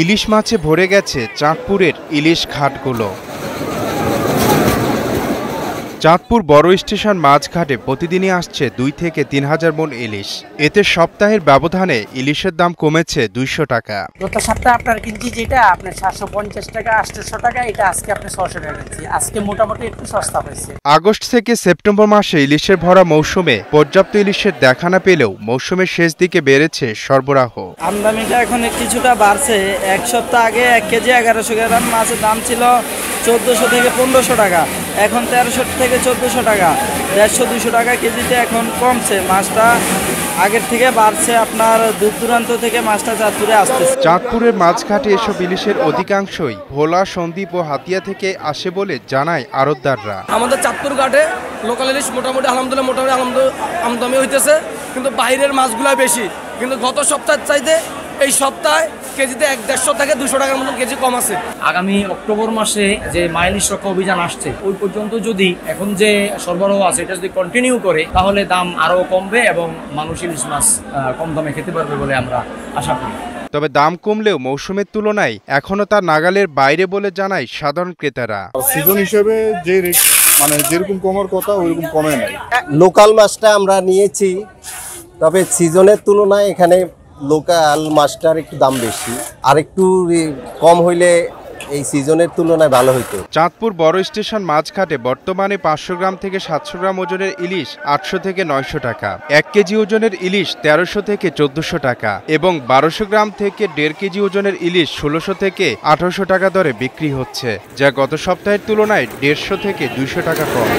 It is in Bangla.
ইলিশ মাছে ভরে গেছে চাঁদপুরের ইলিশ ঘাটগুলো। চাঁদপুর বড় স্টেশন মাঝঘাটে প্রতিদিনই আসছে দুই থেকে তিন হাজার মন ইলিশ। এতে সপ্তাহের ব্যবধানে ইলিশের দাম কমেছে দুইশো টাকা। গত সপ্তাহে আপনার কিনছি যেটা আপনার সাতশো পঞ্চাশ টাকা আটশোশো টাকা এটা আজকে আপনি ছশো টাকা কিনছি। আজকে মোটামুটি একটু সস্তা হয়েছে। আগস্ট থেকে সেপ্টেম্বর মাসে ইলিশের ভরা মৌসুমে পর্যাপ্ত ইলিশের দেখা না পেলেও মৌসুমের শেষ দিকে বেড়েছে সরবরাহ। আমদানিটা এখন কিছুটা বাড়ছে। এক সপ্তাহ আগে এক কেজি এগারোশো গ্রাম মাছের দাম ছিল চোদ্দোশো থেকে পনেরোশো টাকা। এখন তেরোশো থেকে চোদ্দোশো টাকা দেড়শো দুশো টাকা কেজিতে এখন কমছে। মাছটা আগের থেকে বাড়ছে আপনার দূর দূরান্ত থেকে মাছটা চাঁদপুরে আসতেছে। চাঁদপুরের মাছঘাটে এসব ইলিশের অধিকাংশই ভোলা সন্দ্বীপ ও হাতিয়া থেকে আসে বলে জানায় আড়তদাররা আমাদের চাঁদপুর ঘাটে লোকাল ইলিশ মোটামুটি আলহামদুলিল্লাহ মোটামুটি আমদামি হইতেছে কিন্তু বাইরের মাছগুলো বেশি। কিন্তু গত সপ্তাহের চাইতে এই সপ্তাহে কেজিতে এক দেড়শো থেকে দুশো টাকার মতন কেজি কম আছে। আগামী অক্টোবর মাসে যে মাইলিশ রক্ষা অভিযান আসছে ওই পর্যন্ত যদি এখন যে সরবরাহ আছে এটা যদি কন্টিনিউ করে তাহলে দাম আরও কমবে এবং মানুষ ইলিশ মাছ কম দামে খেতে পারবে বলে আমরা আশা করি। তবে দাম কমলেও মৌসুমের তুলনায় এখনও তার নাগালের বাইরে বলে জানায় সাধারণ ক্রেতারা। সিজন হিসেবে যে রে- মানে যেরকম কমার কথা ওইরকম কমে নাই। লোকাল মাছটা আমরা নিয়েছি তবে সিজনের তুলনায় এখানে লোকাল মাছটার একটু দাম বেশি। আর একটু কম হইলে এই সিজনের তুলনায় ভালো হইতো। চাঁদপুর বড় স্টেশন মাছঘাটে বর্তমানে পাঁচশো গ্রাম থেকে সাতশো গ্রাম ওজনের ইলিশ আটশো থেকে নয়শো টাকা। এক কেজি ওজনের ইলিশ তেরোশো থেকে চোদ্দশো টাকা এবং বারোশো গ্রাম থেকে দেড় কেজি ওজনের ইলিশ ষোলোশো থেকে আঠারোশো টাকা দরে বিক্রি হচ্ছে, যা গত সপ্তাহের তুলনায় দেড়শো থেকে দুইশো টাকা কম।